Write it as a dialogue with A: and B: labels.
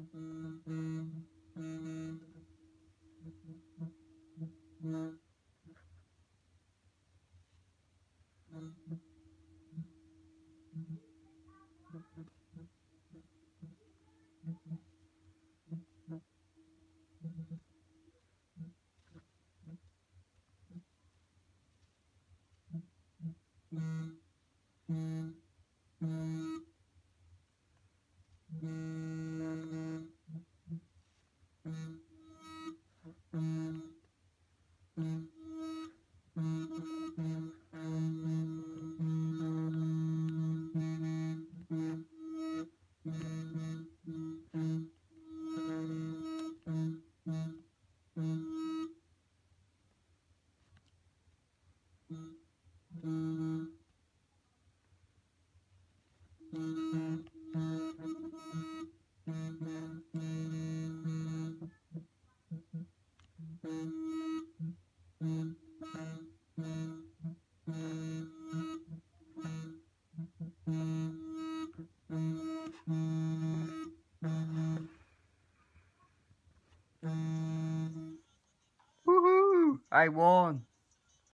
A: Mm-hmm. Mm-hmm. Woohoo! I won!